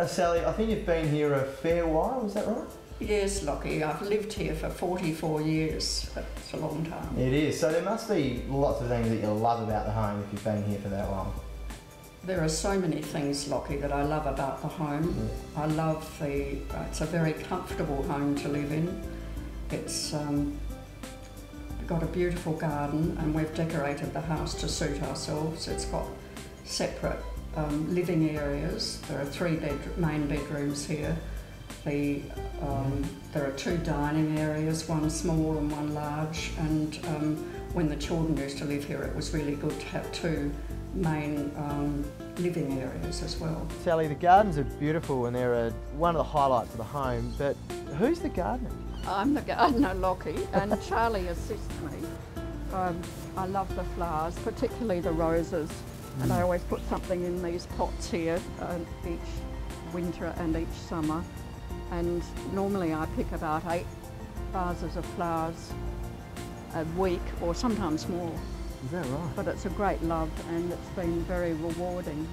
Now, Sally, I think you've been here a fair while, is that right? Yes, Lockie, I've lived here for 44 years. That's a long time. It is. So there must be lots of things that you love about the home if you've been here for that long. There are so many things, Lockie, that I love about the home. I love the, uh, it's a very comfortable home to live in. It's um, got a beautiful garden and we've decorated the house to suit ourselves. It's got separate um, living areas. There are three bed, main bedrooms here. The, um, there are two dining areas, one small and one large. And um, when the children used to live here, it was really good to have two main um, living areas as well. Sally, the gardens are beautiful and they're a, one of the highlights of the home, but who's the gardener? I'm the gardener, Lockie, and Charlie assists me. Um, I love the flowers, particularly the roses, and I always put something in these pots here uh, each winter and each summer. And normally I pick about eight vases of flowers a week, or sometimes more. Is that right? But it's a great love, and it's been very rewarding.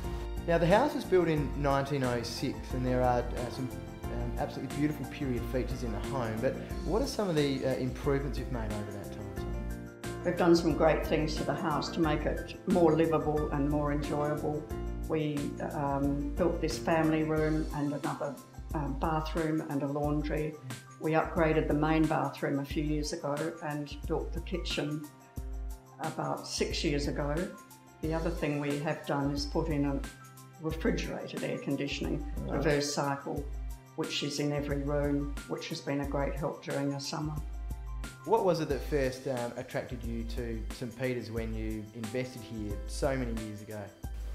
Now, the house was built in 1906 and there are uh, some um, absolutely beautiful period features in the home, but what are some of the uh, improvements you've made over that time? We've done some great things to the house to make it more livable and more enjoyable. We um, built this family room and another um, bathroom and a laundry. We upgraded the main bathroom a few years ago and built the kitchen about six years ago. The other thing we have done is put in a refrigerated air conditioning, reverse cycle, which is in every room, which has been a great help during the summer. What was it that first um, attracted you to St Peter's when you invested here so many years ago?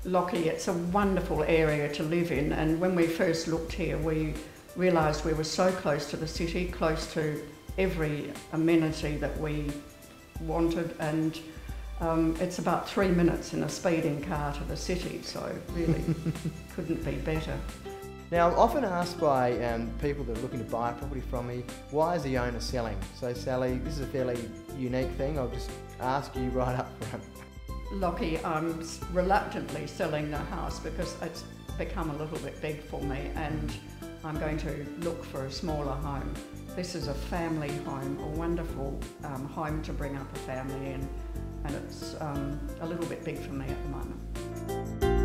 Lockie, it's a wonderful area to live in, and when we first looked here, we realised we were so close to the city, close to every amenity that we wanted, and um, it's about three minutes in a speeding car to the city, so really couldn't be better. Now, I'm often asked by um, people that are looking to buy a property from me, why is the owner selling? So, Sally, this is a fairly unique thing. I'll just ask you right up front. Lockie, I'm reluctantly selling the house because it's become a little bit big for me and I'm going to look for a smaller home. This is a family home, a wonderful um, home to bring up a family in, and it's um, a little bit big for me at the moment.